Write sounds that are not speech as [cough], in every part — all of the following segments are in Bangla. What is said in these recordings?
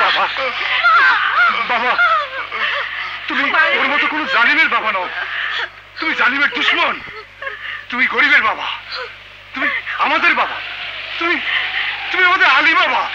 বাবা বাবা তুমি ওর মতো কোনো জালিমের বাবা নও। তুমি জালিমের দুশ্মন। তুমি গরিবের বাবা। তুমি আমাদের বাবা। তুমি তুমি আমাদের আলী বাবা।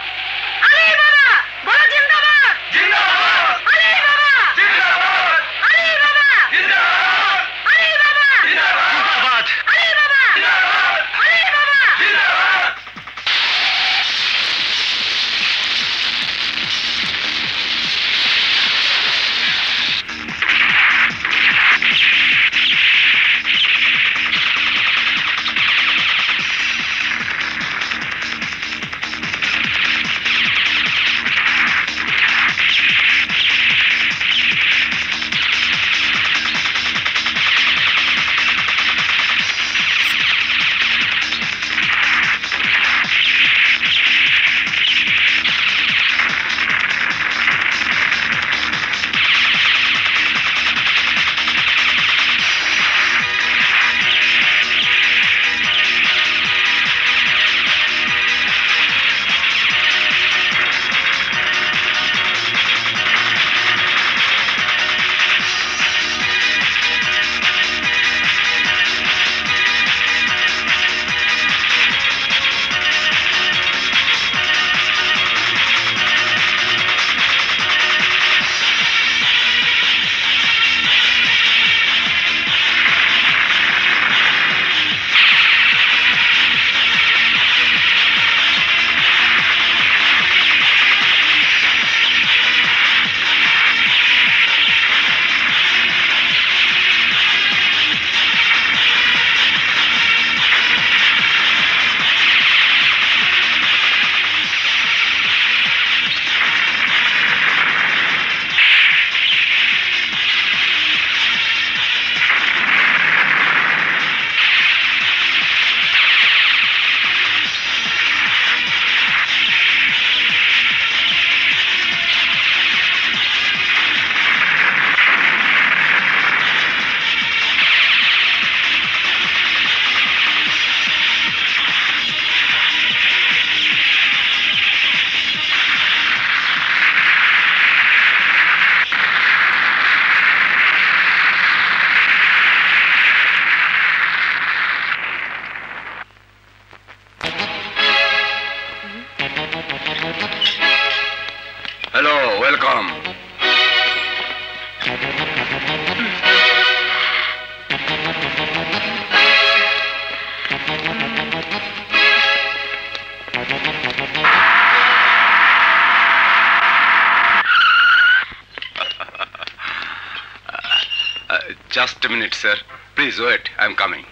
Just a minute, sir. Please wait. I'm coming.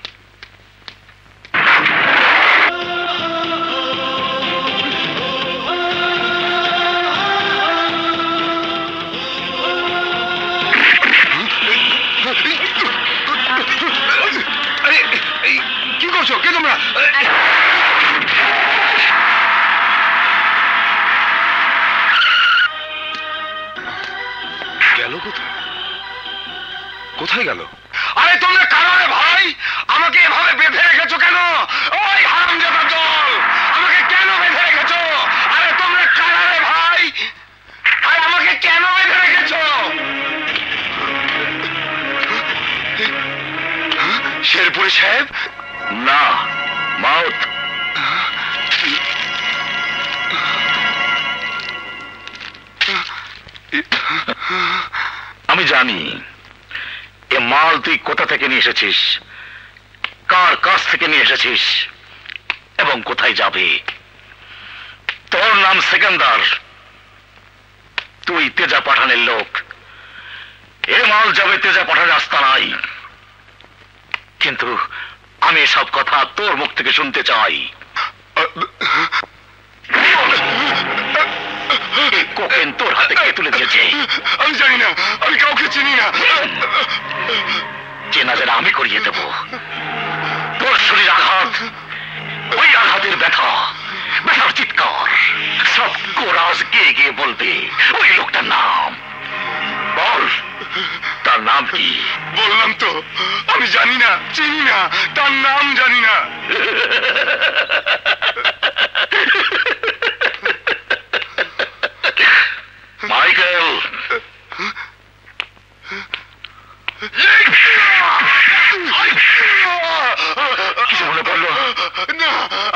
মাল তুই কোথা থেকে নিয়ে এসেছিস? কার কাছ থেকে নিয়ে এসেছিস? এবং কোথায় যাবে? তোর নাম সেকেন্দার। তুই তেজা পাঠানের লোক। এ মাল যাবে তেজা পাঠানের রাস্তা নাই। কিন্তু আমি সব কথা তোর মুখ থেকে শুনতে চাই। কোকেন তোর হাতে কে তুলে দিয়েছে? আমি জানি না আমি কাউকে চিনি না। চেনা আমি করিয়ে দেব। তোর শরীর আঘাত ওই আঘাতের ব্যথা ব্যথার চিৎকার সব কোরাজ গিয়ে গিয়ে বলবে ওই লোকটার নাম। বল তার নাম কি? বললাম তো আমি জানি না চিনি না তার নাম জানি না। মাইকেল কিছু মনে পড়ল না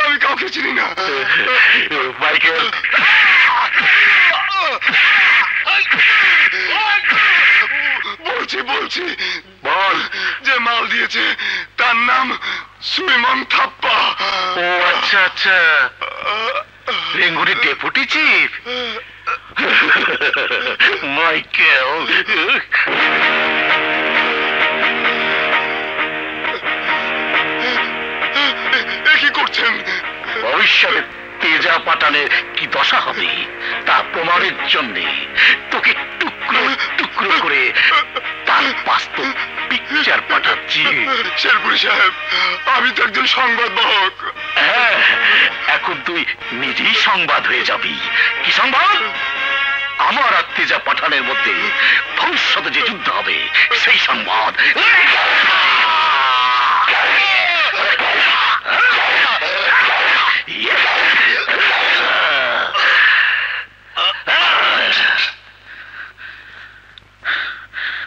আমি কাউকে চিনি না। মাইকেল বলছি বলছি। বল। যে মাল দিয়েছে তার নাম সুইমন থাপ্পা। ও আচ্ছা আচ্ছা। রেঙ্গুনের ডেপুটি চিফ? এ কি করছেন ভবিষ্যতে তেজা পাটানের কি দশা হবে তা প্রমাণের জন্যে তোকে টুকরো টুকরো করে তার বাস্তব পিকচার পাঠাচ্ছি। শেরপুরি সাহেব আমি তো একজন সংবাদ বাহক হ্যাঁ এখন তুই নিজেই সংবাদ হয়ে যাবি। কি সংবাদ? আমার আর তেজা পাঠানের মধ্যে ভবিষ্যতে যে যুদ্ধ হবে সেই সংবাদ।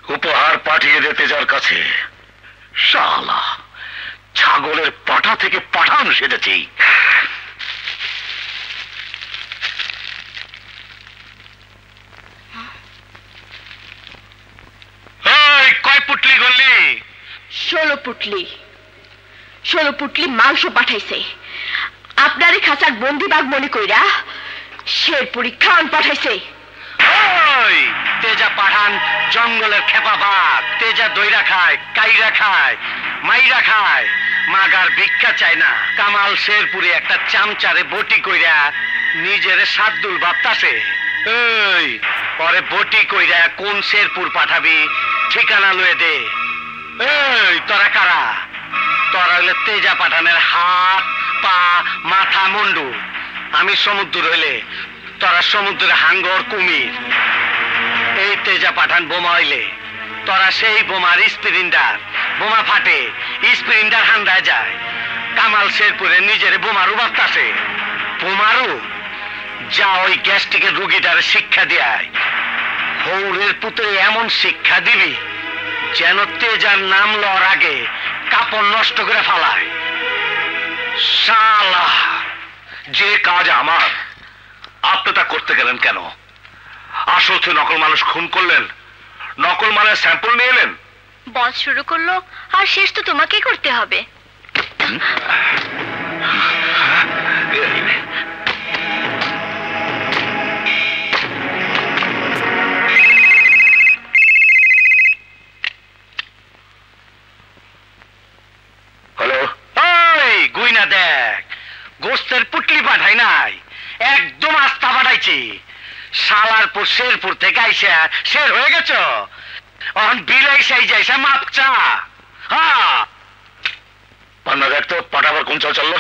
উপহার পাঠিয়ে দে কাছে শালা, ছাগলের পাঠা থেকে পাঠান সেজেছি। কয় পুটলি গল্লি ষোলো পুটলি। ষোলো পুটলি মাংস পাঠাইছে। আপনারই খাঁচার বন্দিবাগ মনে কইরা শেরপুরি খাওয়ান পাঠাইছে। তেজা পাঠান, জঙ্গলের খেপা বাঘ। তেজা দইরা খায়, কাইরা খায়, মাইরা খায়। মাগার ভিক্ষা চায় না। কামাল শেরপুরে একটা চামচারে বটি কইরা নিজের সাদ্দুল ভাবতাছে এই, পরে বটি কইরা কোন শেরপুর পাঠাবি, ঠিকানা লয়ে দে। এই, তোরা কারা? তোরা হইলে তেজা পাঠানের হাত, পা, মাথা, মুন্ডু। আমি সমুদ্র হইলে তোরা সমুদ্রের হাঙ্গর, কুমির। এই তেজা পাঠান বোমা হইলে। তোরা সেই বোমার স্প্রিন্ডার বোমা ফাটে স্প্রিন্ডার হান্দায় যায়। কামাল শেরপুরে নিজের বোমারু বাপ্তাছে বোমারু যা ওই রুগীটারে শিক্ষা দেয় হৌরের এমন শিক্ষা দিবি, যেন তেজার নাম লওয়ার আগে কাপড় নষ্ট করে ফালায়। শালা, যে কাজ আমার, আপনি তা করতে গেলেন কেন? আসল নকল মানুষ খুন করলেন। নকল মালের স্যাম্পল নিয়ে এলেন? বস শুরু করল আর শেষ তো তোমাকেই করতে হবে। হ্যালো? ওই গুইনা দেখ গোস্তের পুটলি পাঠাই নাই একদম আস্থা পাঠাইছি। শালার পর শেরপুর থেকে আইসা শের হয়ে গেছ? অন বিলাই সাই যাইসা মাপচা। হ্যাঁ। পান্না দেখ তো পাঠাবার কোন চল চলল?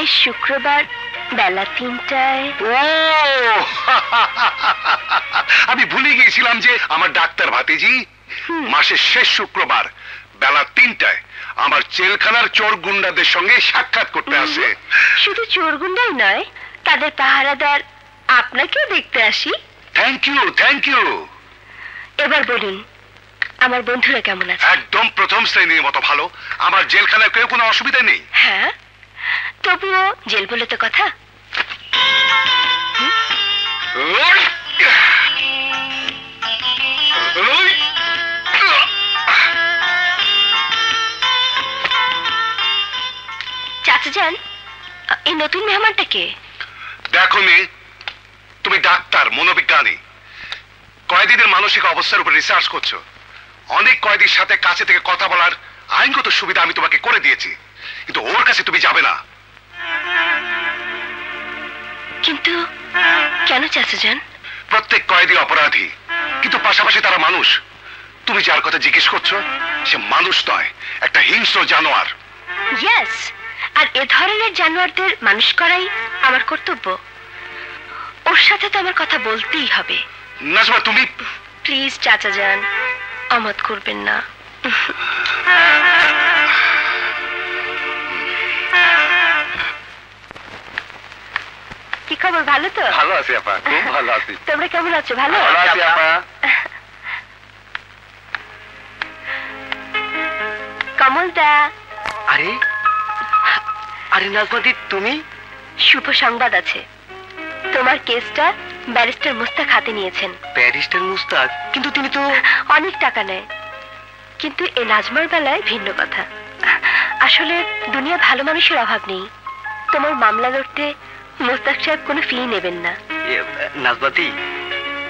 শেষ শুক্রবার বেলা তিনটায়। ও! [laughs] আমি ভুলে গিয়েছিলাম যে আমার ডাক্তার ভাতিজি মাসের শেষ শুক্রবার বেলা তিনটায় আমার জেলখানার চোর গুন্ডাদের সঙ্গে সাক্ষাৎ করতে আসে। শুধু চোরগুন্ডাই নয় তাদের পাহারাদার আপনাকেও দেখতে আসি। থ্যাংক ইউ থ্যাংক ইউ এবার বলুন আমার বন্ধুরা কেমন আছে? একদম প্রথম শ্রেণির মতো ভালো। আমার জেলখানায় কেউ কোনো অসুবিধা নেই? হ্যাঁ। তবুও জেল কথা ওই! ওই! চাচা যান এই নতুন মেহমানটা কে দেখো মেয়ে, তুমি ডাক্তার, মনোবিজ্ঞানী কয়েদিদের মানসিক অবস্থার উপর রিসার্চ করছ অনেক কয়েদির সাথে কাছে থেকে কথা বলার আইনগত সুবিধা আমি তোমাকে করে দিয়েছি কিন্তু ওর কাছে তুমি যাবে না কিন্তু কেন চাচা যান? প্রত্যেক কয়েদি অপরাধী কিন্তু পাশাপাশি তারা মানুষ। তুমি যার কথা জিজ্ঞেস করছ সে মানুষ নয় একটা হিংস্র জানোয়ার। ইয়েস আর এ ধরনের জানোয়ারদের মানুষ করাই আমার কর্তব্য। ওর সাথে তো আমার কথা বলতেই হবে। নাজমা তুমি প্লিজ চাচা যান অমত করবেন না। খবর ভালো তো? ভালো আছি আপা খুব ভালো আছি। তোমরা কেমন আছো? ভালো? ভালো আছি আপা। কমল দা আরে আরে নাজমাদি তুমি? শুভ সংবাদ আছে। তোমার কেসটা ব্যারিস্টার মুস্তাক হাতে নিয়েছেন। ব্যারিস্টার মুস্তাক? কিন্তু তিনি তো অনেক টাকা নেয়। কিন্তু এ নাজমার বেলায় ভিন্ন কথা। আসলে দুনিয়া ভালো মানুষের অভাব নেই। তোমার মামলা লড়তে মোস্তাক সাহেব কোনো ফি নেবেন না। নাজমাদি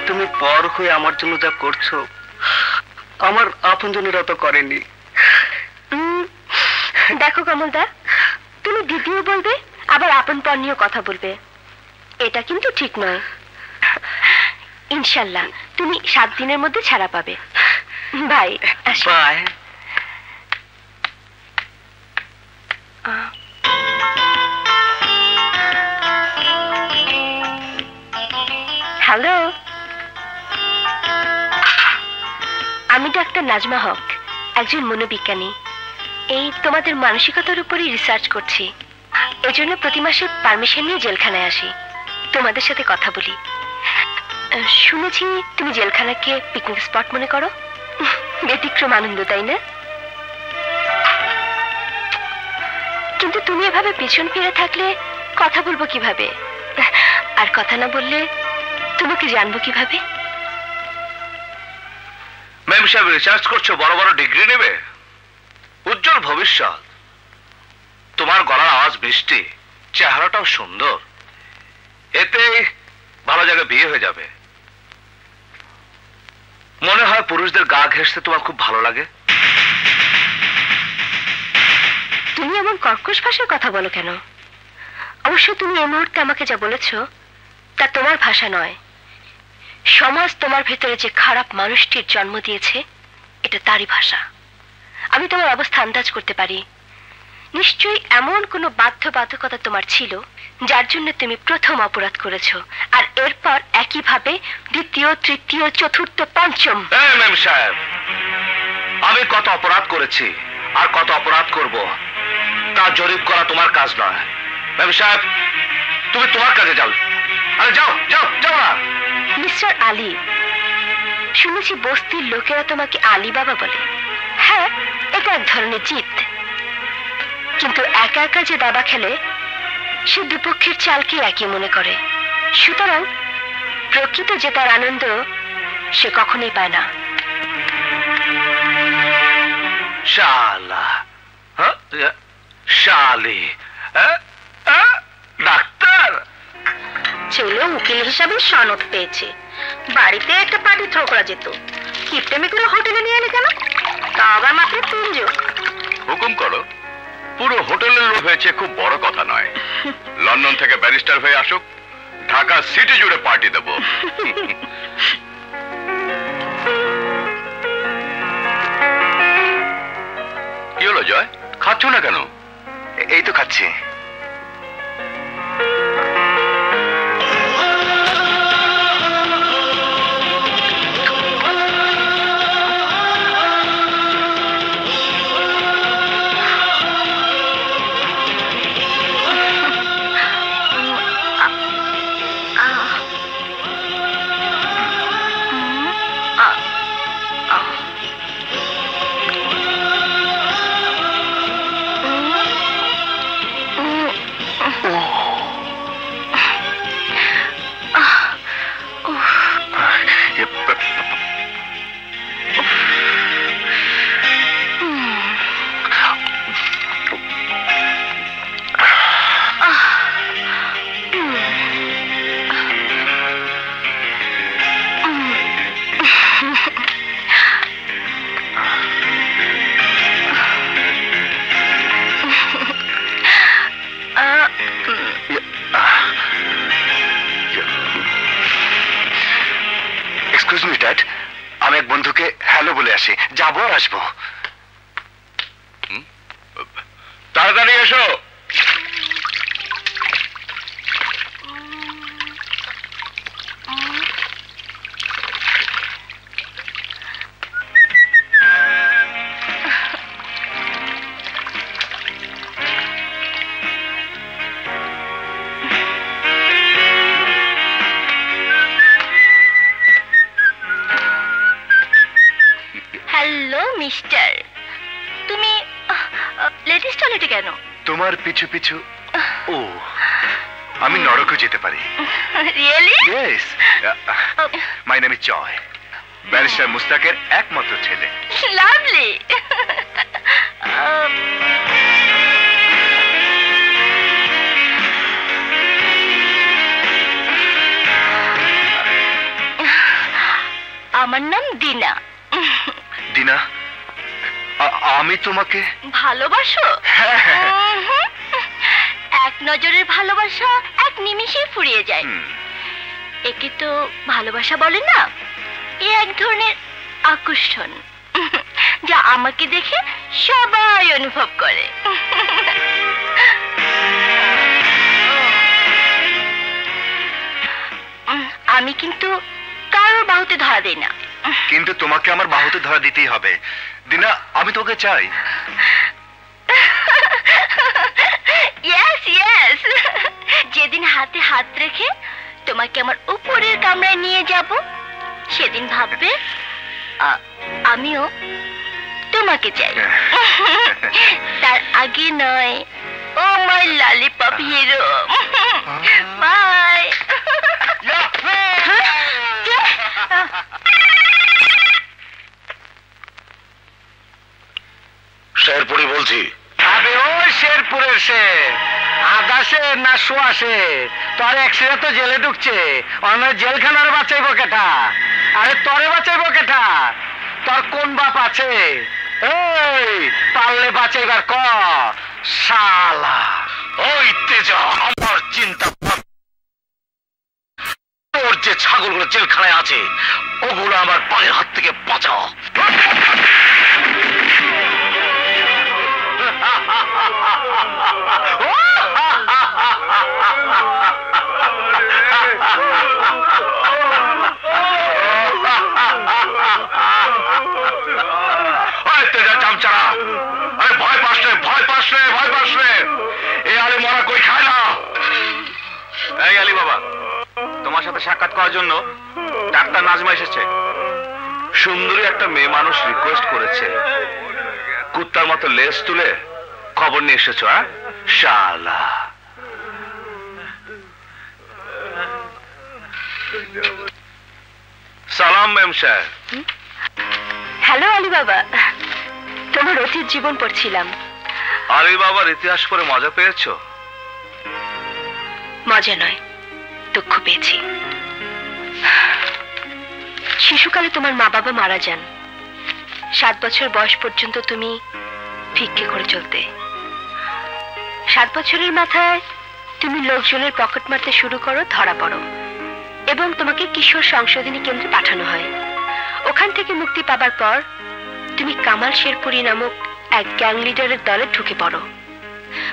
তুমি পর হয়ে আমার জন্য যা করছ আমার আপনজনেরা তো করেনি। দেখো কমলদা তুমি দ্বিতীয় বলবে আবার আপন পর নিয়েও কথা বলবে। এটা কিন্তু ঠিক নয়। ইনশাল্লাহ তুমি সাত দিনের মধ্যে ছাড়া পাবে। ভাই। বাই। হ্যালো? আমি ডাক্তার নাজমা হক, একজন মনোবিজ্ঞানী। এই তোমাদের মানসিকতার উপরই রিসার্চ করছি। এজন্য প্রতি মাসে পারমিশন নিয়ে জেলখানায় আসি। তোমাদের সাথে কথা বলি। শুনেছি তুমি জেলখানাকে পিকনিক স্পট মনে করো? ব্যতিক্রম আনন্দ, তাই না? কিন্তু তুমি এভাবে পিছন ফিরে থাকলে কথা বলব কীভাবে? আর কথা না বললে তোমাকে জানব কীভাবে? ম্যাম সাহেব রিসার্চ করছ বড় বড় ডিগ্রি নেবে? উজ্জ্বল ভবিষ্যৎ। তোমার গলার আওয়াজ মিষ্টি চেহারাটাও সুন্দর। এতে ভালো জায়গায় বিয়ে হয়ে যাবে। মনে হয় পুরুষদের গা ঘেঁষতে তোমার খুব ভালো লাগে। তুমি এমন কর্কশ ভাষায় কথা বলো কেন? অবশ্য তুমি এই মুহূর্তে আমাকে যা বলেছ তা তোমার ভাষা নয়। সমাজ তোমার ভেতরে যে খারাপ মানুষটির জন্ম দিয়েছে, এটা তারই ভাষা। আমি তোমার অবস্থা আন্দাজ করতে পারি। নিশ্চয়ই এমন কোনো বাধ্যবাধকতা তোমার ছিল, যার জন্য তুমি প্রথম অপরাধ করেছ, আর এরপর একইভাবে দ্বিতীয়, তৃতীয়, চতুর্থ, পঞ্চম। সাহেব। আমি কত অপরাধ করেছি আর কত অপরাধ করব, তা জরিপ করা তোমার কাজ নয়। ম্যাম সাহেব, তুমি তোমার কাজে যাও। আরে যাও যাও যাও না। মিস্টার আলী, শুনেছি বস্তির লোকেরা তোমাকে আলী বাবা বলে হ্যাঁ এটা এক ধরনের জিত কিন্তু একা একা যে দাবা খেলে, সে দুপক্ষের চালকে একই মনে করে সুতরাং, প্রকৃত জেতার আনন্দ, সে কখনোই পায় না শালা হ্যাঁ? শালি হ্যাঁ? ছেলে উকিল হিসাবে সনদ পেয়েছে। বাড়িতে একটা পার্টি থ্রো করা যেত। কিপটেমি করে হোটেলে নিয়ে এলে কেন? তা আবার মাত্র তিনজন। হুকুম করো। পুরো হোটেলের লোক হয়েছে খুব বড় কথা নয়। লন্ডন থেকে ব্যারিস্টার হয়ে আসুক ঢাকা সিটি জুড়ে পার্টি দেব। কি হলো জয়? খাচ্ছ না কেন? এই তো খাচ্ছি। পিছু পিছু। ও আমি নরকও যেতে পারি। Really yes my name is Joy barrister মুস্তাকের একমাত্র ছেলে। লাভলি আমার নাম দিনা। দিনা আমি তোমাকে ভালোবাসো? হ্যাঁ, নজরের ভালোবাসা এক নিমিষে ফুরিয়ে যায়। একে তো ভালোবাসা বলে না এ এক ধরনের আকর্ষণ যা আমাকে দেখে সবাই অনুভব করে। আমি কিন্তু কারোর বাহুতে ধরা দেই না। কিন্তু তোমাকে আমার বাহুতে ধরা দিতেই হবে। দিনা আমি তোকে চাই। তোমাকে আমার উপরের কামরায় নিয়ে যাব? সেদিন ভাববে আমিও তোমাকে চাই। [laughs] তার আগে নয়। Oh my lollipop hero. By. Sherpuri বলছি। আবে ওই শেরপুরের সে আদাসে না শোয়াশে তোর এক্সরে তো জেলে ঢুকছে। অন্য জেলখানার বাঁচাইবো কেটা? আরে তরে বাঁচাইবো কেটা? তোর কোন বাপ আছে? এই, পারলে বাঁচাইবার ক? শালা। ওই তেজা, আমার চিন্তা তোর যে ছাগলগুলো জেলখানায় আছে, ওগুলো আমার পায়ের হাত থেকে বাঁচাও। তোমার সাথে সাক্ষাৎ করার জন্য ডাক্তার নাজমা এসেছে। সুন্দরী একটা মেয়ে মানুষ রিকোয়েস্ট করেছে। কুত্তার মতো লেজ তুলে খবর নিয়ে এসেছ হ্যাঁ? শালা। সালাম ম্যাম স্যার। হ্যালো আলী বাবা তোমার অতীত জীবন পড়ছিলাম। আলী বাবার ইতিহাস পড়ে মজা পেয়েছ? মজা নয়। দুঃখ পেয়েছি। শিশুকালে তোমার মা বাবা মারা যান। সাত বছর বয়স পর্যন্ত তুমি ভিক্ষে করে চলতে। সাত বছরের মাথায় তুমি লোকজনের পকেট মারতে শুরু করো, ধরা পড়ো। এবং তোমাকে কিশোর সংশোধনী কেন্দ্রে পাঠানো হয়। ওখান থেকে মুক্তি পাবার পর তুমি কামাল শেরপুরি নামক এক গ্যাং লিডারের দলে ঢুকে পড়ো।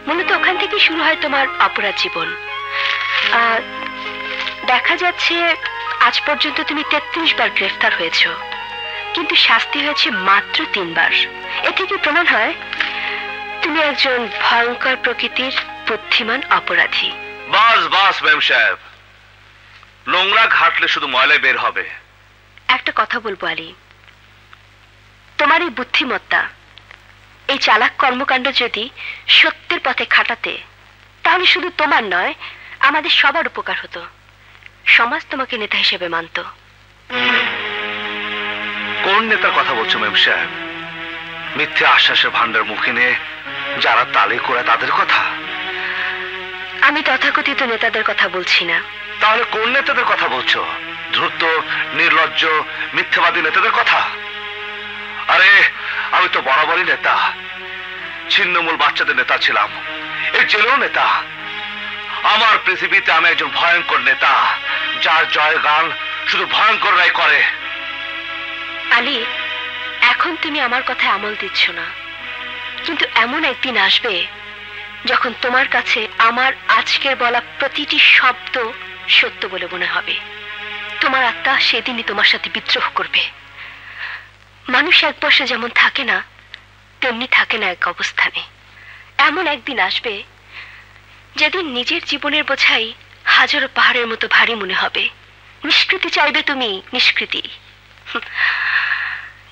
মূলত ওখান থেকে শুরু হয় তোমার অপরাধ জীবন। দেখা যাচ্ছে আজ পর্যন্ত তুমি তেত্রিশ বার গ্রেফতার হয়েছ। কিন্তু শাস্তি হয়েছে মাত্র তিনবার এ থেকে প্রমাণ হয়? তুমি একজন ভয়ঙ্কর প্রকৃতির বুদ্ধিমান অপরাধী। বাস বাস ম্যাম সাহেব। নোংরা ঘাটলে শুধু ময়লা বের হবে। একটা কথা বলব আলী। তোমার এই বুদ্ধিমত্তা এই চালাক কর্মকাণ্ড যদি সত্যের পথে খাটাতে তাহলে শুধু তোমার নয় আমাদের সবার উপকার হতো। সমাজ তোমাকে নেতা হিসেবে মানত। কোন নেতার কথা বলছো ম্যাম সাহেব মিথ্যে আশ্বাসের ভান্ডার মুখে নিয়ে যারা তালে করে তাদের কথা? আমি তথাকথিত নেতাদের কথা বলছি না। তাহলে কোন নেতাদের কথা বলছো? ধূর্ত নির্লজ্জ মিথ্যাবাদী নেতাদের কথা? আরে আমি তো বরাবরই নেতা। ছিন্নমূল বাচ্চাদের নেতা ছিলাম। এই জেলেও নেতা। আমার পৃথিবীতে আমি একজন ভয়ঙ্কর নেতা, যার জয় গান শুধু ভয়ঙ্কররাই করে। আলী, এখন তুমি আমার কথায় আমল দিচ্ছ না। কিন্তু এমন একদিন আসবে যখন তোমার কাছে আমার আজকের বলা প্রতিটি শব্দ সত্য বলে মনে হবে। তোমার আত্মা সেদিনই তোমার সাথে বিদ্রোহ করবে। মানুষ এক বর্ষে যেমন থাকে না, তেমনি থাকে না এক অবস্থানে। এমন একদিন আসবে যেদিন নিজের জীবনের বোঝাই হাজারো পাহাড়ের মতো ভারী মনে হবে। নিষ্কৃতি চাইবে তুমি, নিষ্কৃতি।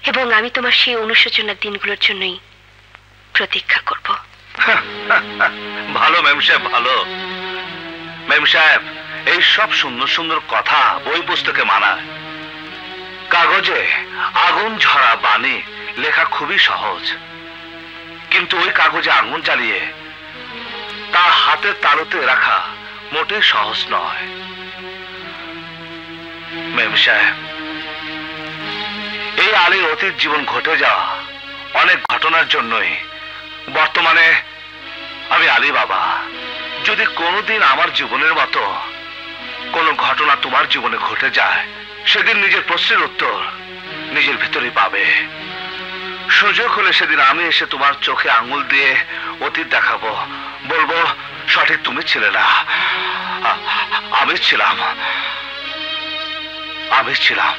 এবং আমি তোমার সেই অনুশোচনার দিনগুলোর জন্যই প্রতীক্ষা করব। ভালো, ম্যাম সাহেব, ভালো। ম্যাম সাহেব, এই সব সুন্দর সুন্দর কথা বই পুস্তকে মানায়। কাগজে আগুন ঝরা বাণী লেখা খুবই সহজ। কিন্তু ওই কাগজে আগুন জ্বালিয়ে তার হাতের তালুতে রাখা মোটেই সহজ নয়। ম্যাম সাহেব, এই আলীর অতীত জীবন ঘটে যাওয়া অনেক ঘটনার জন্যই বর্তমানে আমি আলী বাবা। যদি কোনোদিন আমার জীবনের মতো কোনো ঘটনা তোমার জীবনে ঘটে যায়, সেদিন নিজের প্রশ্নের উত্তর নিজের ভিতরেই পাবে। সুযোগ হলে সেদিন আমি এসে তোমার চোখে আঙুল দিয়ে অতীত দেখাবো। বলব, সঠিক তুমি ছিলে না। আমি ছিলাম। আমি ছিলাম।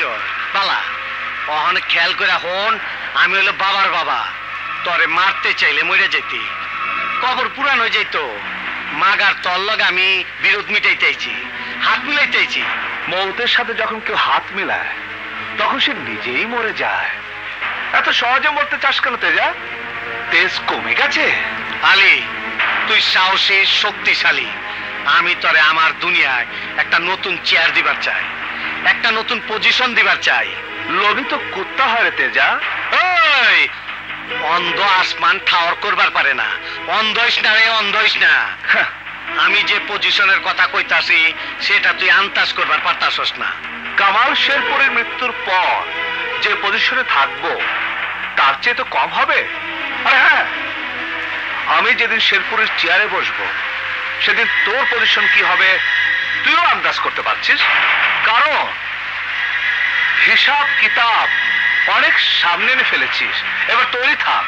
দিছ বালা অহন খেয়াল করে হন আমি হলো বাবার বাবা। তরে মারতে চাইলে মরে যেতি। কবর পুরান হয়ে যেত মাগার তল লগে আমি বিরোধ মিটাইতেছি হাত মিলাইতেছি। মৌতের সাথে যখন কেউ হাত মিলায় তখন সে নিজেই মরে যায়। এত সহজে মরতে চাস কেন তেজা? তেজ কমে গেছে। আলী তুই সাহসী শক্তিশালী। আমি তরে আমার দুনিয়ায় একটা নতুন চেয়ার দিবার চাই। একটা নতুন পজিশন দিবার চাই। লোভী তো কুত্তা রে তেজা। ওই অন্ধ আসমান ঠাওর করবার পারে না। অন্ধইস না রে অন্ধইস না। হ্যাঁ, আমি যে পজিশনের কথা কইতাছি সেটা তুই আন্তাজ করবার পারতাছস না। কামাল শেরপুরের মৃত্যুর পর যে পজিশনে থাকব তার চেয়ে তো কম হবে। আরে হ্যাঁ আমি যেদিন শেরপুরের চেয়ারে বসবো সেদিন তোর পজিশন কি হবে তুইও আন্দাজ করতে পারছিস? কারণ হিসাব, কিতাব অনেক সামনে এনে ফেলেছিস। এবার তৈরি থাক।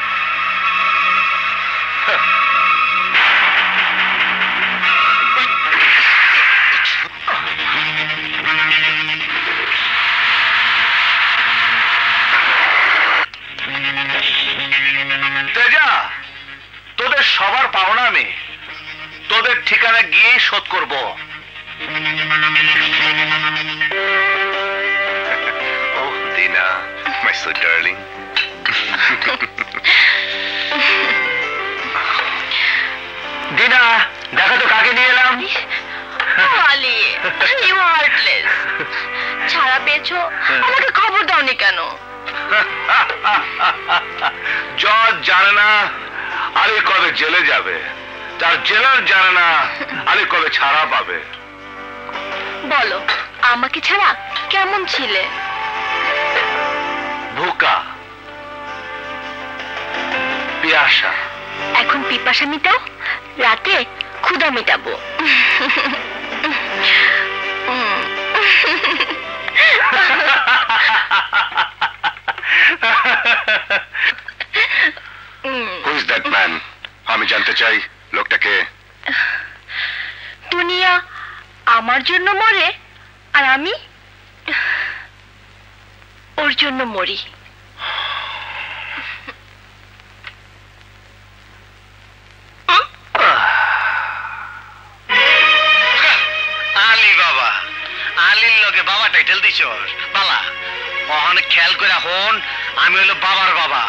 তোদের সবার পাওনা আমি। তোদের ঠিকানা গিয়েই শোধ করব। ও দিনা মাই সো ডার্লিং দিনা দেখো তো কাকে নিয়ে এলাম? আলি ইউ হার্টলেস ছাড়া পেয়েছ? আমাকে খবর দাওনি কেন? জজ জানে না আরে কবে জেলে যাবে। যার জেলার জানে না আরে কবে ছাড়া পাবে। বলো আমাকে ছাড়া কেমন ছিলে? ভুকা পিয়াসা। এখন পিপাসা মিটাও রাতে ক্ষুধা মিটাবো। আমি জানতে চাই লোকটাকে। দুনিয়া আমার জন্য মরে আর আমি ওর জন্য মরি। আলী বাবা আলীর লগে বাবা টাইটেল দিছ? বালা অহন খেয়াল করে হন আমি হলো বাবার বাবা।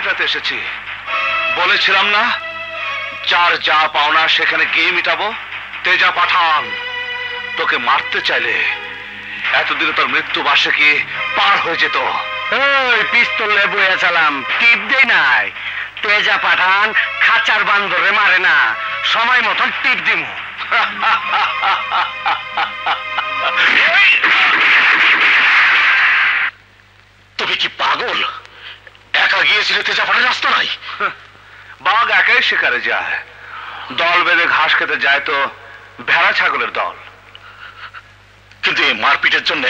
মেটাতে এসেছি। বলেছিলাম না যার যা পাওনা সেখানে গিয়ে মিটাবো। তেজা পাঠান তোকে মারতে চাইলে এতদিনে তোর মৃত্যু বার্ষিকী পার হয়ে যেত। ওই পিস্তল বইয়া চালাম টিপ দেই নাই। তেজা পাঠান খাঁচার বান্দরে মারে না সময় মতন টিপ দিমু। তুমি কি পাগল? একা গিয়েছিলে তেজা পাঠার রাস্তা নাই। বাঘ একাই শিকারে যায়। দল বেঁধে ঘাস খেতে যায় তো ভেড়া ছাগলের দল। কিন্তু এই মারপিটের জন্য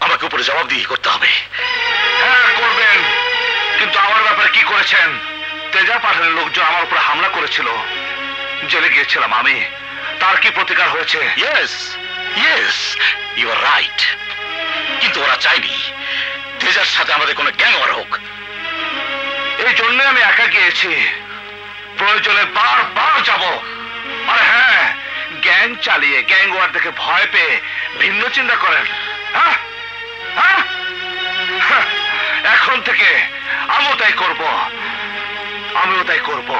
আমাকে উপরে জবাব দিয়ে করতে হবে। হ্যাঁ করবেন। কিন্তু আমার ব্যাপারে কি করেছেন? তেজা পাঠানের লোকজন আমার উপরে হামলা করেছিল। জেলে গিয়েছিলাম আমি। তার কি প্রতিকার হয়েছে? Yes yes you are right কিন্তু ওরা চাইনি তেজার সাথে আমাদের কোনো গ্যাংওয়ার হোক। এই জন্য আমি একা গিয়েছি। প্রয়োজনে বারবার যাব। আর হ্যাঁ গ্যাং চালিয়ে গ্যাং ওয়ার দেখে ভয় পেয়ে ভিন্ন চিন্তা করেন। হ্যাঁ? হ্যাঁ? হ্যাঁ, এখন থেকে আমিও তাই করব। আমিও তাই করব।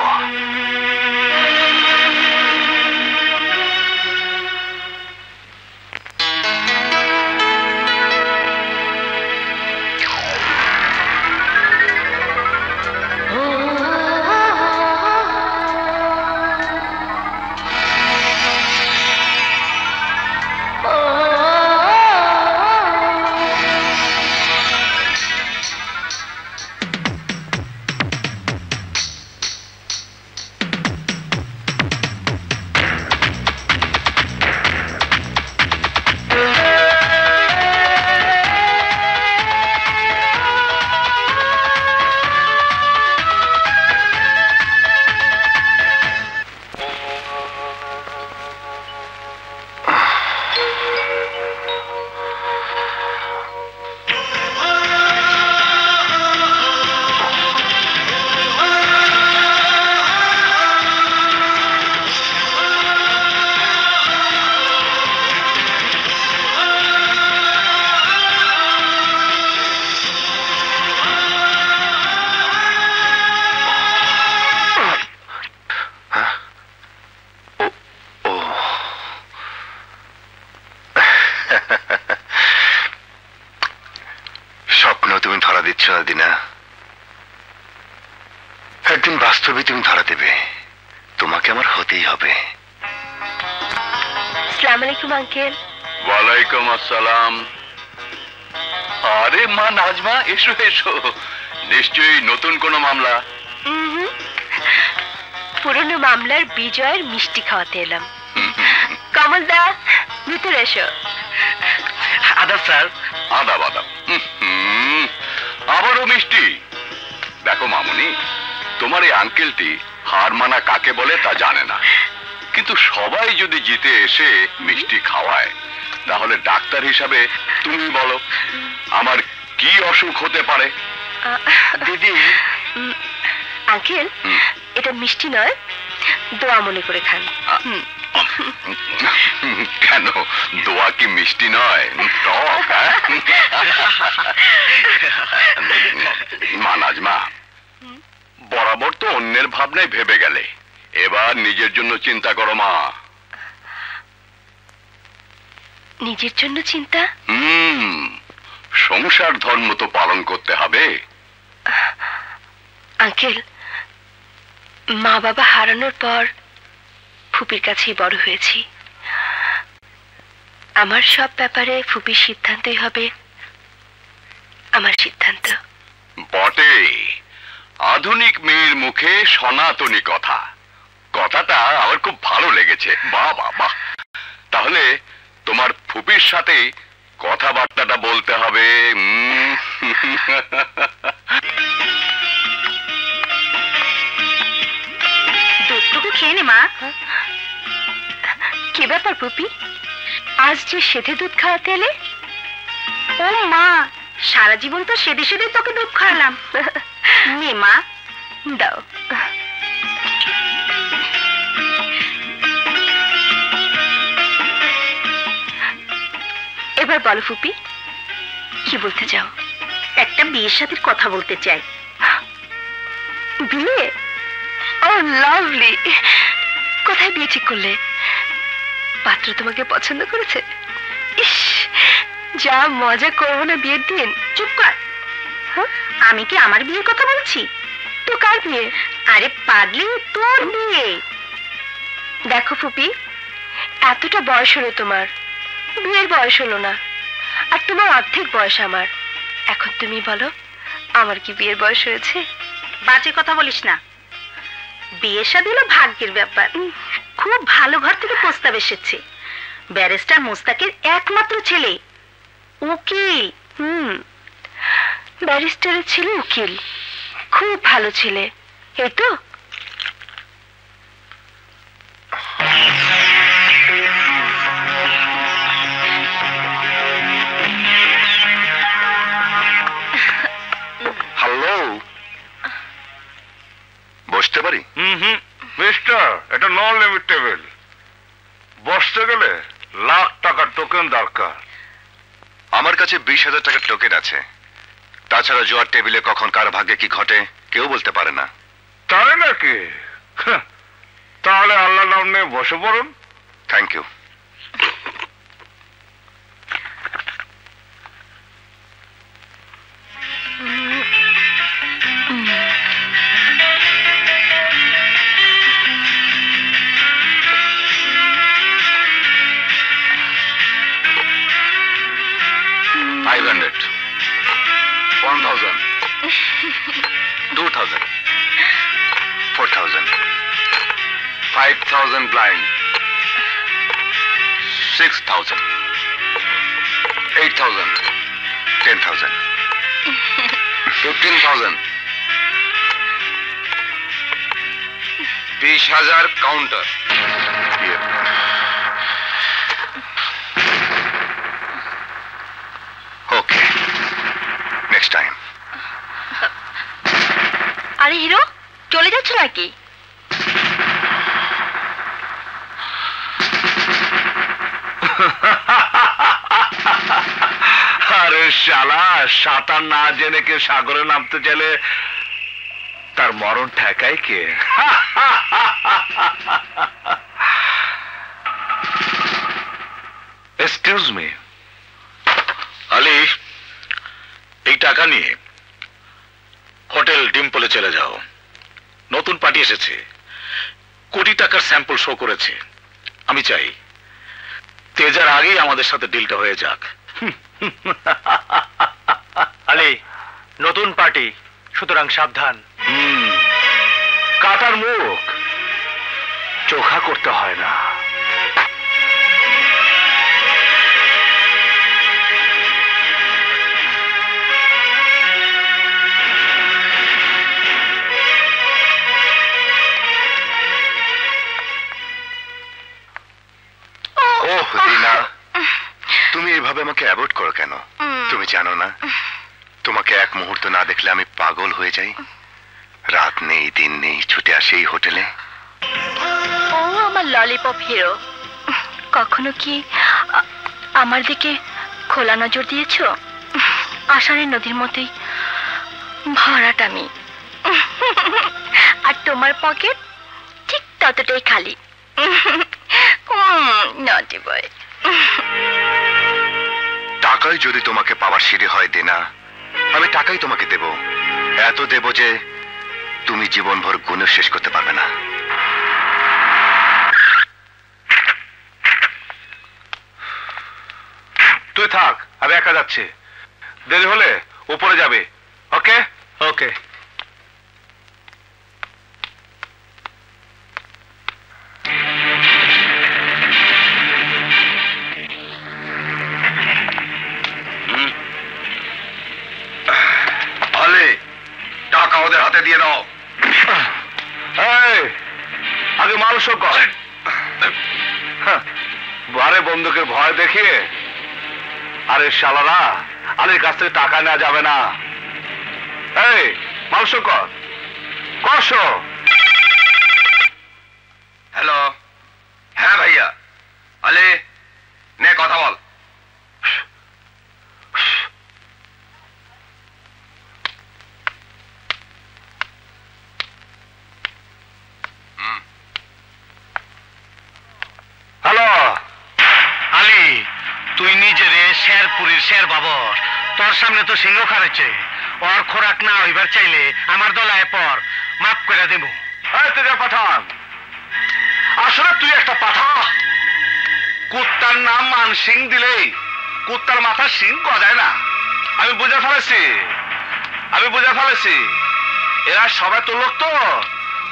বিজয়ের মিষ্টি খাওয়াতে এলাম। কমল দা ভিতরে এসো। আদাব স্যার আদাব আদাব। আবারও মিষ্টি। দেখো মামুনি তোমার এই আঙ্কেলটি হার মানা কাকে বলে তা জানে না। কিন্তু সবাই যদি জিতে এসে মিষ্টি খাওয়ায় তাহলে ডাক্তার হিসাবে তুমি বলো আমার কি অসুখ হতে পারে? দিদি। আঙ্কেল। এটা মিষ্টি নয় দোয়া মনে করে খান। [laughs] কেন? দোয়া কি মিষ্টি নয়? টক হ্যাঁ? [laughs] মা নাজমা বরাবর তো অন্যের ভাবনায় ভেবে গেলে। এবার নিজের জন্য চিন্তা করো মা। নিজের জন্য চিন্তা? হুম। সংসার ধর্ম তো পালন করতে হবে। আঙ্কেল মা বাবা হারানোর পর ফুপির কাছেই বড় হয়েছি। আমার সব ব্যাপারে ফুপির সিদ্ধান্তই হবে আমার সিদ্ধান্ত। বটে। আধুনিক মেয়ের মুখে সনাতনী কথা। কথাটা আমার খুব ভালো লেগেছে। বাহ বাহ তাহলে তোমার ফুপির সাথে কথাবার্তাটা বলতে হবে। [laughs] খেয়ে নে মা। কি ব্যাপার পুপি? আজ যে সেধে দুধ খাওয়াতে এলে? ও মা, সারা জীবন তো সেদে সেদে তোকে দুধ খাওয়ালাম। নে মা, দাও। এবার বলো ফুপি কি বলতে চাও? একটা বিয়ের সাথে কথা বলতে চাই। বিয়ে? ও লাভলি কোথায় বিয়ে ঠিক করলে? পাত্র তোমাকে পছন্দ করেছে? ইস, যা মজা করব না বিয়ের দিন। চুপ কর। আমি কি আমার বিয়ের কথা বলছি? তো কার বিয়ে? আরে পাগলি, তোর বিয়ে। দেখো ফুপি, এতটা বয়স হলো তোমার। বিয়ের বয়স হলো না। আর তোমার অর্ধেক বয়স আমার। এখন তুমি বলো, আমার কি বিয়ের বয়স হয়েছে? বাজে কথা বলিস না। বিয়ে শাদী হলো ভাগ্যের ব্যাপার। খুব ভালো ঘর থেকে প্রস্তাব এসেছে। ব্যারিস্টার মোস্তাকের একমাত্র ছেলে। উকিল, হুম। ব্যারিস্টারের ছেলে উকিল। খুব ভালো ছেলে। এই তো। বসতে পারি? হুম হুম। মিস্টার এটা নন লিমিট টেবিল বসতে গেলে লাখ টাকার টোকেন দরকার। আমার কাছে বিশ হাজার টাকার টোকেন আছে। তাছাড়া জোয়ার টেবিলে কখন কার ভাগ্যে কি ঘটে কেউ বলতে পারে না। তাই নাকি? হ্যাঁ, তাহলে আল্লাহ নাম নিয়ে বসে পড়ুন। Thank you six thousand eight thousand ten thousand fifteen thousand বিশ হাজার কাউন্টার ওকে নেক্সট টাইম আরে হিরো চলে যাচ্ছ নাকি? শালা, সাঁতার না জেনে কে সাগরে নামতে চাইলে তার মরণ ঠেকায় কে? এক্সকিউজ মি আলী, এই টাকা নিয়ে হোটেল ডিম্পলে চলে যাও। নতুন পার্টি এসেছে। কোটি টাকার স্যাম্পল শো করেছে। আমি চাই, তেজার আগেই আমাদের সাথে ডিলটা হয়ে যাক। আলী নতুন পার্টি সুতরাং সাবধান। কাটার মুখ। চোখা করতে হয় না। তুমি এইভাবে আমাকে অ্যাভয়েড করো কেন? তুমি জানো না? তোমাকে এক মুহূর্ত না দেখলে আমি পাগল হয়ে যাই? রাত নেই দিন নেই ছুটে আসি এই হোটেলে? ও আমার ললিপপ হিরো। কখনো কি আমার দিকে খোলা নজর দিয়েছ? আষাঢ়ের নদীর মতোই ভরাট আমি। আর তোমার পকেট ঠিক ততটাই খালি। নটি বয় টাকাই যদি তোমাকে পাওয়ার সিঁড়ি হয়, দেনা, আমি টাকাই তোমাকে দেব। এত দেব যে তুমি জীবনভর গুণে শেষ করতে পারবে না। তুই থাক, আমি একা যাচ্ছি। দেরি হলে উপরে যাবে, ওকে? ওকে। হাতে দিয়ে দাও আগে মানুষ কর। হ্যাঁ, বন্দুকের ভয় দেখিয়ে আরে শালারা আলের কাছ থেকে টাকা নেওয়া যাবে না। এই মানুষ কর। করছ হ্যালো। হ্যাঁ ভাইয়া। আলে নে কথা বল। হ্যালো। আলী, তুই নিজে রে শেরপুরীর শের বাবর। তোর সামনে তো সিংহ খারেছে ওর খোরাক না হইবার চাইলে আমার দলায় পর। মাফ করে দেব। পাঠান। আসলে তুই একটা পাঠা কুত্তার নাম মান সিং দিলেই কুত্তার মাথা সিং গজায় না। আমি বুঝে ফেলেছি। আমি বুঝে ফেলেছি। এরা সবাই তোর লোক তো।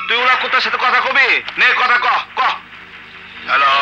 তুই ওরা কুত্তার সাথে কথা কবি? নে, কথা ক ক। হ্যালো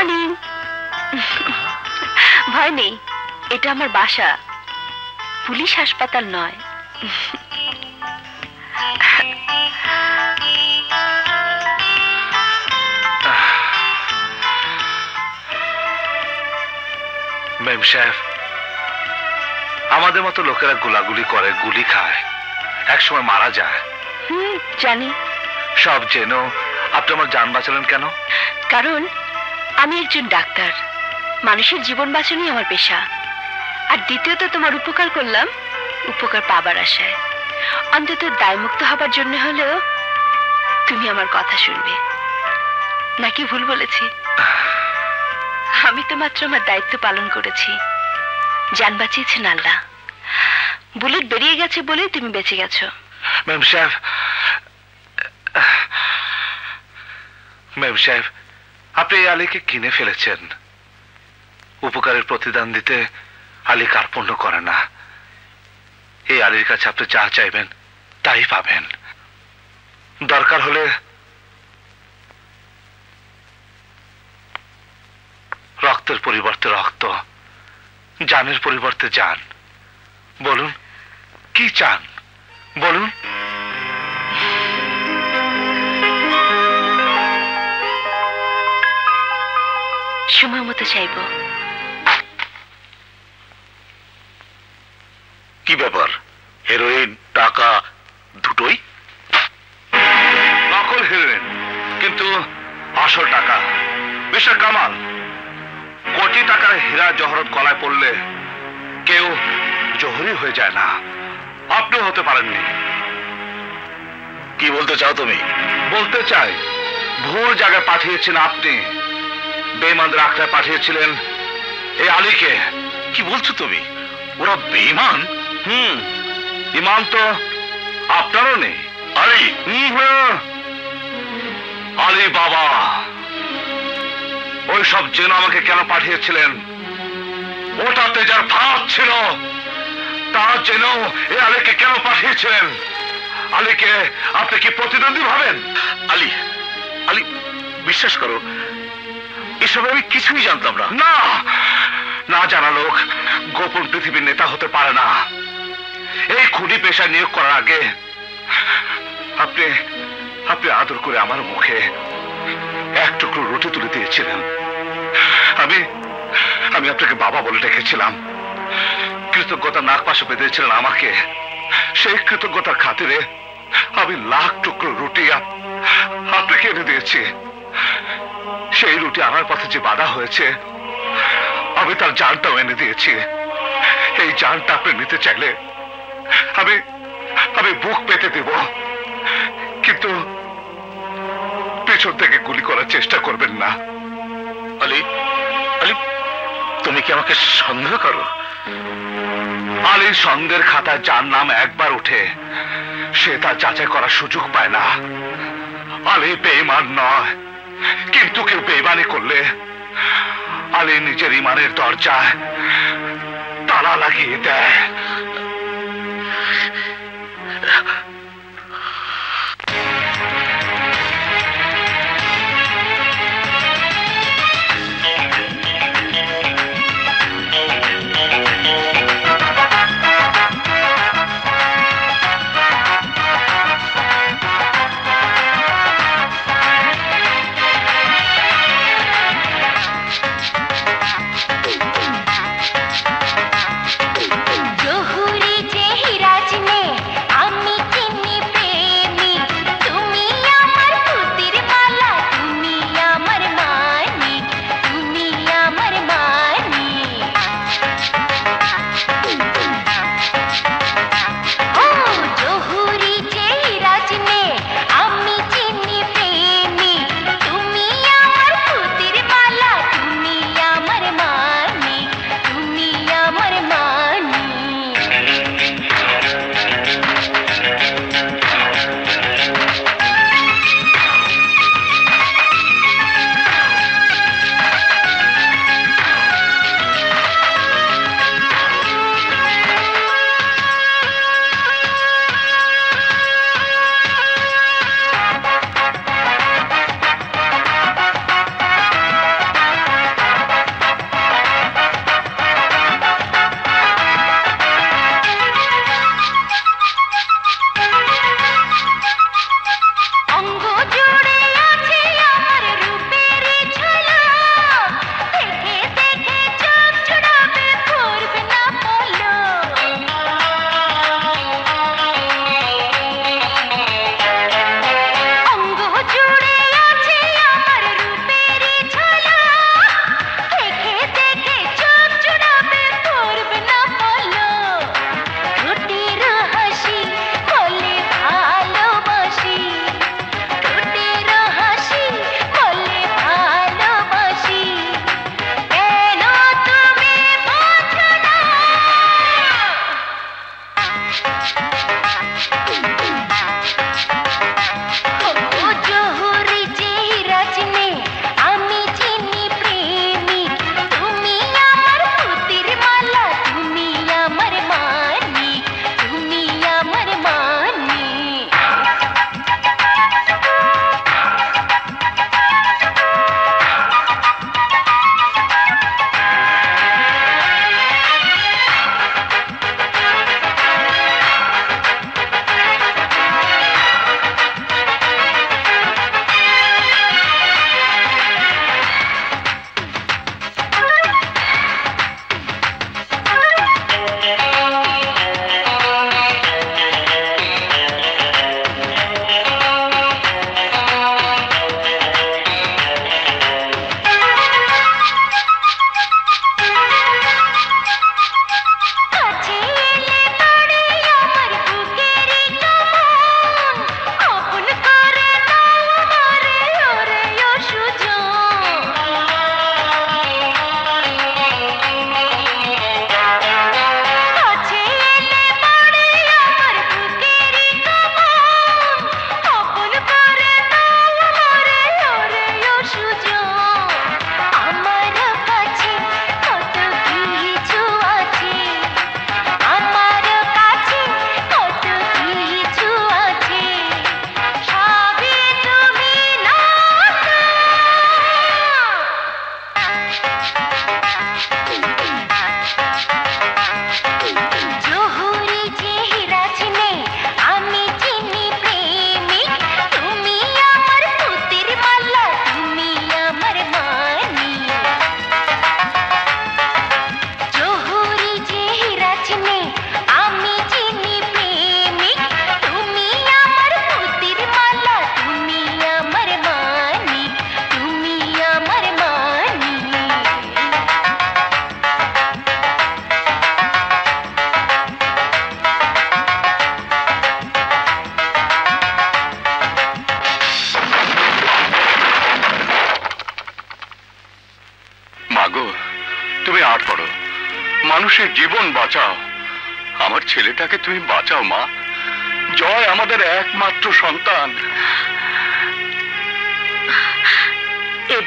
মর্নিং ভয় নেই এটা আমার বাসা। পুলিশ হাসপাতাল নয়। মেম সাহেব আমাদের মতো লোকেরা গুলাগুলি করে গুলি খায়। একসময় মারা যায়। জানি। সব জেনেও আপনি আমার যান বাঁচালেন কেন? কারণ আমি একজন ডাক্তার। মানুষের জীবন বাঁচানোই আমার পেশা। আর দ্বিতীয়ত তোমার উপকার করলাম, উপকার পাবার আশায়। অন্তত দায়মুক্ত হবার জন্য হলেও তুমি আমার কথা শুনবে। নাকি ভুল বলেছি? আমি তো মাত্র আমার দায়িত্ব পালন করেছি। যান বাঁচিয়েছেন আল্লাহ। বুলেট বেরিয়ে গেছে বলেই তুমি বেঁচে গেছো। মেম সাহেব মেম সাহেব আপনি আলীকে কিনে ফেলেছেন। উপকারের প্রতিদান দিতে আলী কার্পণ্য করে না। এই আলীর কাছে আপনি যা চাইবেন, তাই পাবেন। দরকার হলে রক্তের পরিবর্তে রক্ত, জানের পরিবর্তে জান। বলুন, কি চান? বলুন। সময় মতো চাইব। কি ব্যাপার? হেরোইন টাকা দুটোই? নকল হেরোইন কিন্তু আসল টাকা। মিস্টার কামাল কোটি টাকার হীরা জহরত গলায় পড়লে কেউ জহরি হয়ে যায় না। আপনিও হতে পারেননি। কি বলতে চাও তুমি? বলতে চাই ভুল জায়গায় পাঠিয়েছেন আপনি। বেমানদের আখড়ায় পাঠিয়েছিলেন। এই আলীকে। কি বলছো তুমি? ওরা বেইমান হুম ইমান তো আপনারও নেই। হুম, হুম। আলী বাবা ওই সব জেন আমাকে কেন পাঠিয়েছিলেন? ওটাতে যার ফাঁক ছিল। তার জেন এ আলীকে কেন পাঠিয়েছিলেন? আলীকে আপনি কি প্রতিদ্বন্দ্বী ভাবেন? আলী আলী বিশ্বাস করো এসব আমি কিছুই জানতাম না। না। না জানা লোক গোপন পৃথিবীর নেতা হতে পারে না। এই খুনি পেশায় নিয়োগ করার আগে আপনি আপনি আদর করে আমার মুখে এক টুকরো রুটি তুলে দিয়েছিলেন। আমি আমি আপনাকে বাবা বলে ডেকেছিলাম। কৃতজ্ঞতা নাক পাশে বেঁধেছিলেন আমাকে। সেই কৃতজ্ঞতার খাতিরে আমি লাখ টুকরো রুটি আপনাকে এনে দিয়েছি। সেই রুটি আনার পথে যে বাধা হয়েছে, আমি তার জানটাও এনে দিয়েছি। এই জানটা আপনি নিতে চাইলে আমি আমি বুক পেতে দেব। কিন্তু পেছন থেকে গুলি করার চেষ্টা করবেন না। আলী আলী, তুমি কি আমাকে সন্দেহ করো? আলীর সন্দের খাতা যার নাম একবার উঠে সে তার যাচাই করার সুযোগ পায় না। আলী বেইমান নয়। কিন্তু কেউ বেইমানি করলে আলী নিজের ইমানের দরজায় তালা লাগিয়ে দেয়।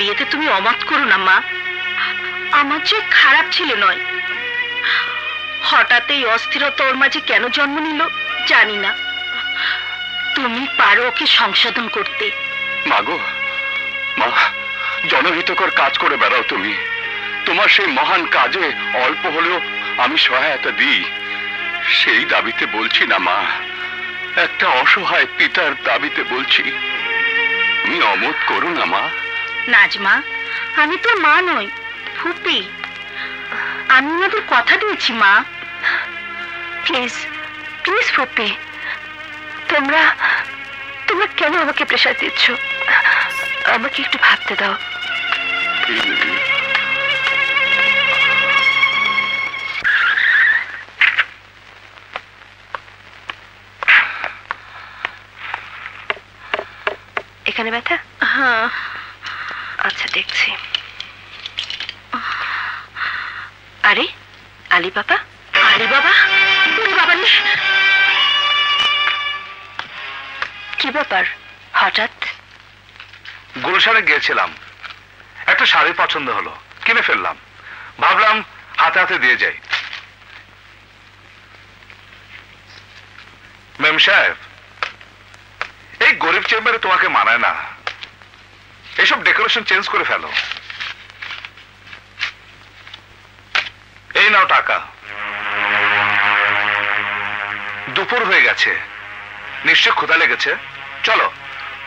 বিয়েতে তুমি অমত করো না, মা। আমার যে খারাপ ছেলে নয়। হঠাৎ এই অস্থিরতা ওর মাঝে কেন জন্ম নিল, জানি না। তুমি পারো ওকে সংশোধন করতে। মাগো মা, জনহিতকর কাজ করে বেড়াও তুমি। তোমার সেই মহান কাজে অল্প হলেও আমি সহায়তা দিই। সেই দাবিতে বলছি না, মা। একটা অসহায় পিতার দাবিতে বলছি। তুমি অমত করো না, মা। নাজমা, আমি তো মা নই, ফুপি। আমি ওনাদের কথা দিয়েছি, মা। প্লিজ প্লিজ ফুপি, তোমরা তোমরা কেন আমাকে প্রেশার দিচ্ছ? আমাকে একটু ভাবতে দাও। এখানে ব্যথা? হ্যাঁ। আচ্ছা দেখছি। আরে আলী বাবা আরে বাবা বাবা। কি ব্যাপার? হঠাৎ? গুলশানে গিয়েছিলাম। একটা শাড়ি পছন্দ হলো। কিনে ফেললাম। ভাবলাম হাতে হাতে দিয়ে যাই। মেম সাহেব, এই গরিব চেম্বারে তোমাকে মানায় না। এইসব ডেকোরেশন চেঞ্জ করে ফেলো। এই নাও টাকা। দুপুর হয়ে গেছে। নিশ্চয় ক্ষুধা লেগেছে। চলো,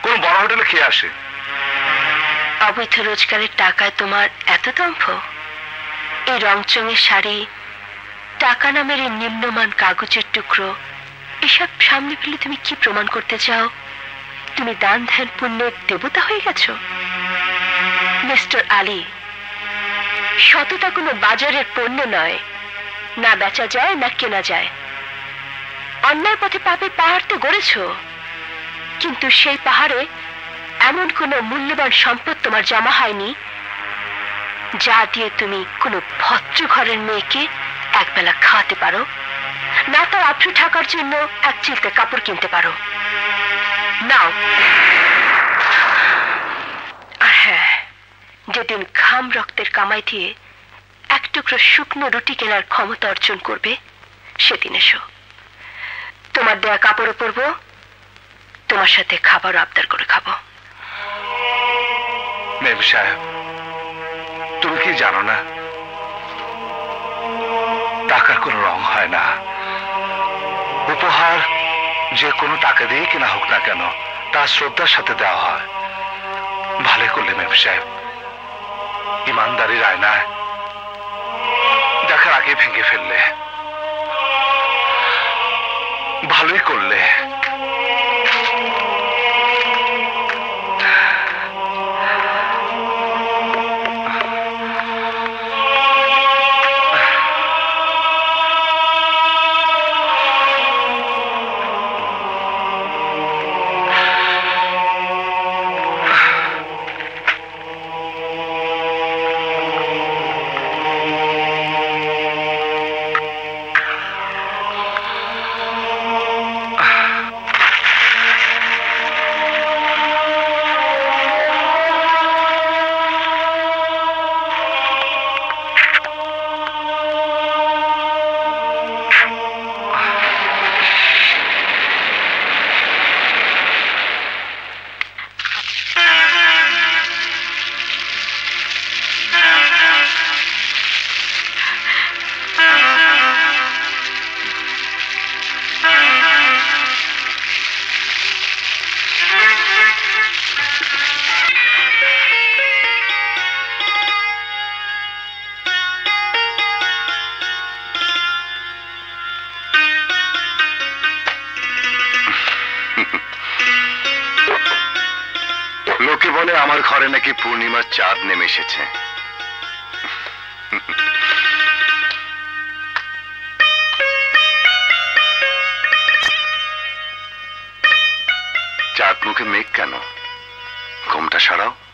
কোন বড় হোটেলে খেয়ে আসে। অবৈধ রোজগারের টাকায় তোমার এত দম্ভ? এই রংচঙের শাড়ি, টাকা নামের এই নিম্নমান কাগজের টুকরো, এসব সামনে ফেলে তুমি কি প্রমাণ করতে চাও? তুমি দান ধ্যান পুণ্যের দেবতা হয়ে গেছো। মিস্টার আলী, সততা কোনো বাজারের পণ্য নয়। না বেচা যায়, না কেনা যায়। অন্যায় পথে পাপের পাহাড় তো গড়েছো। কিন্তু সেই পাহাড়ে এমন কোনো মূল্যবান সম্পদ তোমার জমা হয়নি, যা দিয়ে তুমি কোনো ভদ্র ঘরের মেয়েকে একবেলা খাওয়াতে পারো। না তার আফ্রি ঠাকার জন্য এক চিলতে কাপড় কিনতে পারো। নাও হ্যাঁ যেদিন ঘাম রক্তের কামাই দিয়ে এক টুকরো শুকনো রুটি কেনার ক্ষমতা অর্জন করবে, সেদিন এসো। তোমার দেয়া কাপড়ও পরবো, তোমার সাথে খাবার আবদার করে খাব। তুমি কি জানো না? টাকার কোনো রং হয় না। উপহার যে কোনো টাকা দিয়ে কেনা হোক না কেন, তা শ্রদ্ধার সাথে দেওয়া হয়। ভালো করলে মেম সাহেব। ইমানদারির আয়নায় দেখার আগে ভেঙে ফেললে। ভালোই করলে আমার ঘরে নাকি পূর্ণিমার চাঁদ নেমে এসেছে। চাঁদ মুখে মেঘ কেন? ঘুমটা সারাও।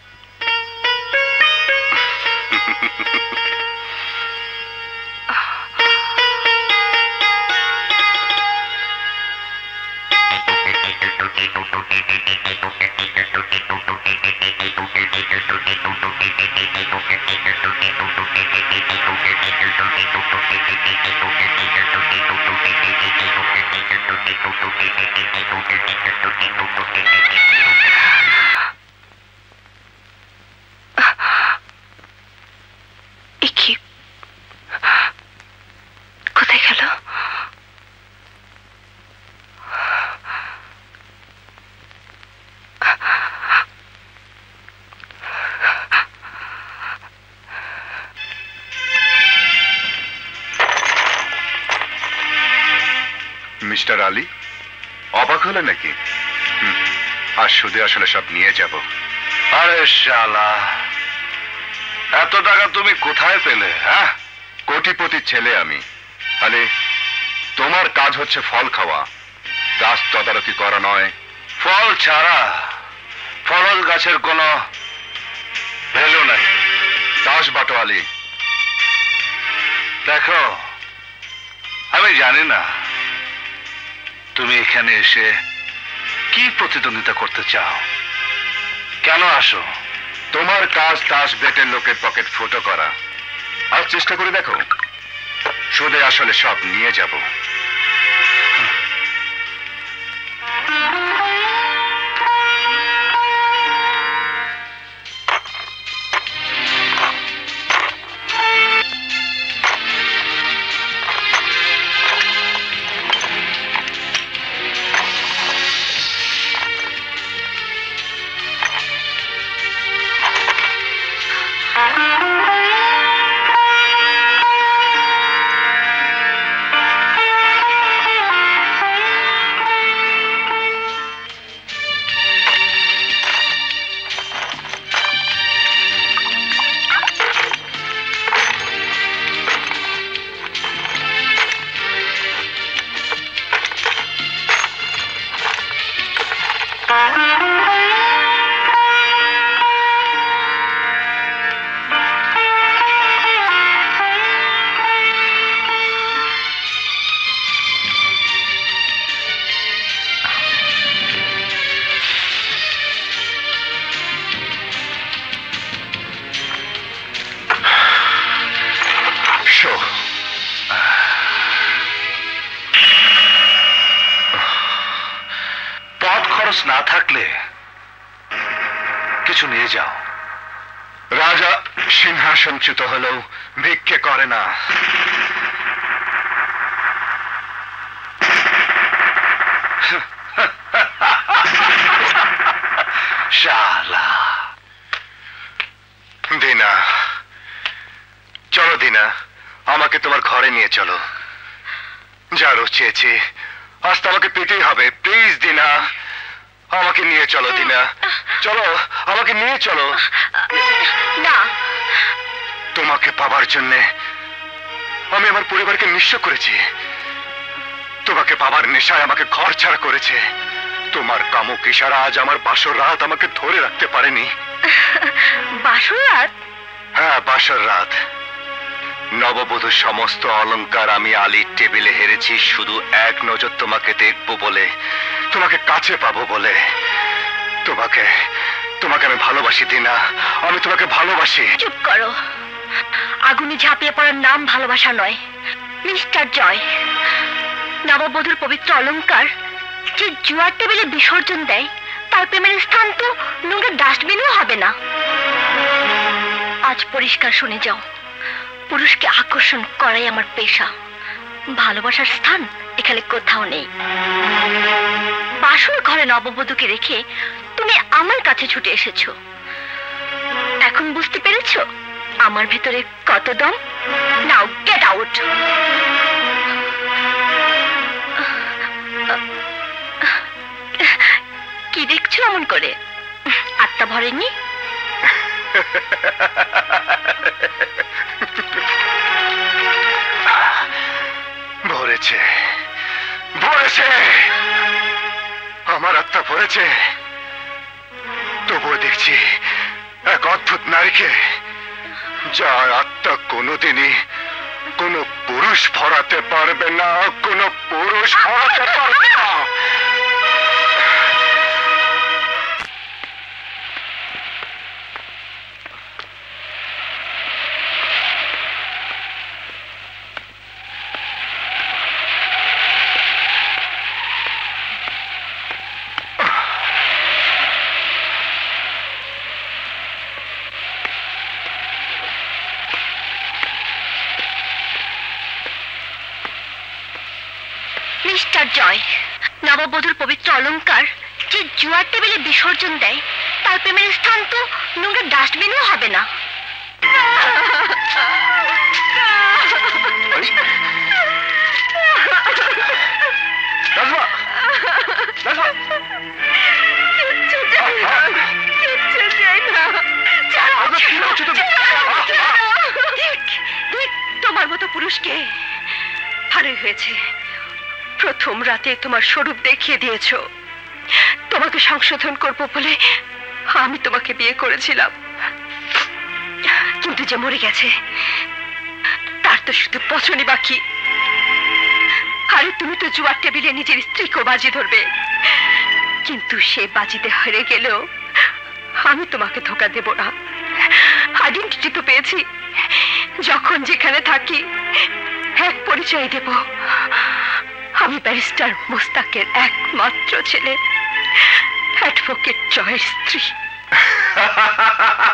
সুদে আসলে সব নিয়ে যাব। আরে শালা, এত টাকা তুমি কোথায় পেলে হ্যাঁ? কোটিপতি ছেলে আমি। আরে, তোমার কাজ হচ্ছে ফল খাওয়া। গাছ তদারকি করা নয়। ফল ছাড়া ফলজ গাছের কোনো ভ্যালু নাই। দাস বাটোয়ালি। দেখো, আমি জানি না তুমি এখানে এসে কি প্রতিদ্বন্দ্বিতা করতে চাও? কেন আসো? তোমার কাজ দাস বেটের লোকের পকেট ফুটো করা। আর চেষ্টা করে দেখো। সুদে আসলে সব নিয়ে যাব। ইশারা আজ আমার বাসর রাত আমাকে ধরে রাখতে পারেনি। বাসরাত হ্যাঁ বাসর রাত। নববধূ সমস্ত অলংকার আমি আলীর টেবিলে হেরেছি শুধু এক নজর তোমাকে দেখব বলে তোমাকে কাছে পাবো বলে। তোমাকে তোমাকে আমি ভালোবাসি দিনা আমি তোমাকে ভালোবাসি। চুপ করো। আগুনে ঝাঁপিয়ে পড়ার নাম ভালোবাসা নয় মিস্টার জয়। নববধূর পবিত্র অলংকার যে জুয়ার টেবিলে বিসর্জন দেয়, তার প্রেমের স্থান তো নোংরা ডাস্টবিনও হবে না। আজ পরিষ্কার শুনে যাও, পুরুষকে আকর্ষণ করাই আমার পেশা। ভালোবাসার স্থান এখানে কোথাও নেই। বাসর ঘরে নববধূকে রেখে তুমি আমার কাছে ছুটে এসেছ। এখন বুঝতে পেরেছ আমার ভেতরে কত দম? নাও গেট আউট কি দেখছ এমন করে? আত্মা ভরেনি ভরেছে। ভরেছে। আমার আত্মা ভরেছে। তবুও দেখছি এক অদ্ভুত নারীকে, যার আত্মা কোনোদিনই কোনো পুরুষ ভরাতে পারবে না, কোনো পুরুষ ভরাতে পারবে না। জয়। নববধূর পবিত্র অলংকার যে জুয়ার টেবিলে বিসর্জন দেয় তার প্রেমের স্থান তো নোংরা ডাস্টবিনও হবে না। কি করছ তুমি? তোমার মতো পুরুষকে ভালোই হয়েছে। প্রথম রাতে তোমার স্বরূপ দেখিয়ে দিয়েছ। তোমাকে সংশোধন করব বলে আমি তোমাকে বিয়ে করেছিলাম। কিন্তু যে মরে গেছে, তার তো শুধু পচনই বাকি। আরে তুমি তো জুয়ার টেবিলে নিজের স্ত্রীকেও বাজি ধরবে। কিন্তু সে বাজিতে হেরে গেলেও আমি তোমাকে ধোকা দেব না। আইডেন্টিটি তো পেয়েছি। যখন যেখানে থাকি, এক পরিচয় দেব। আমি ব্যারিস্টার মুস্তাকের একমাত্র ছেলে অ্যাডভোকেট জয়ের স্ত্রী। [laughs]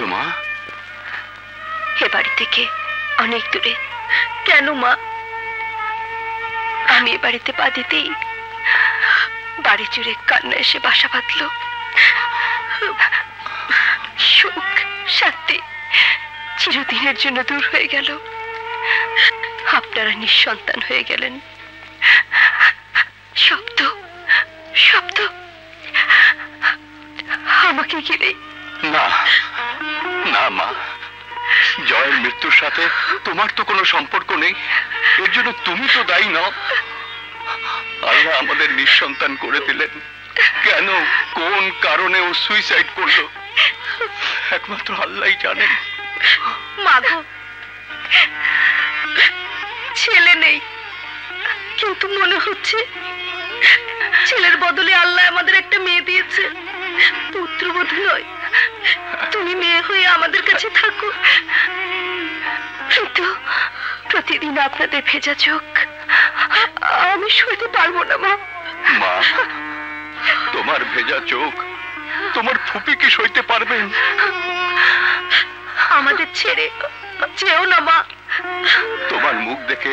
যাচ্ছ মা? এ বাড়ি থেকে অনেক দূরে। কেন, মা? আমি এ বাড়িতে পা দিতেই বাড়ি জুড়ে কান্না এসে বাসা বাঁধল। সুখ, শান্তি চিরদিনের জন্য দূর হয়ে গেল। আপনারা নিঃসন্তান হয়ে গেলেন। শব্দ শব্দ। আমাকে ঘিরে সাথে তোমার তো কোনো সম্পর্ক নেই। এর জন্য তুমি তো দায়ী নও। আল্লাহ আমাদের নিঃসন্তান করে দিলেন। কেন? কোন কারণে ও সুইসাইড করল? একমাত্র আল্লাহই জানেন। মাগো ছেলে নেই। কিন্তু মনে হচ্ছে ছেলের বদলে আল্লাহ আমাদের একটা মেয়ে দিয়েছে। পুত্রবধূ নয়। তুমি মেয়ে হয়ে আমাদের কাছে থাকো। কিন্তু প্রতিদিন আপনাদের ভেজা চোখ। আমি সইতে পারব না মা। মা তোমার ভেজা চোখ তোমার ফুপি কি সইতে পারবেন আমাদের ছেড়ে যেও না মা। তোমার মুখ দেখে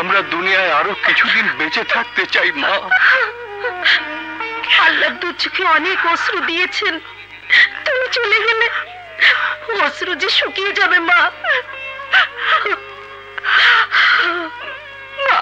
আমরা দুনিয়ায় আরও কিছুদিন বেঁচে থাকতে চাই মা। আল্লাহ দু চোখে অনেক অশ্রু দিয়েছেন। তুমি চলে গেলে অশ্রু যে শুকিয়ে যাবে মা। মা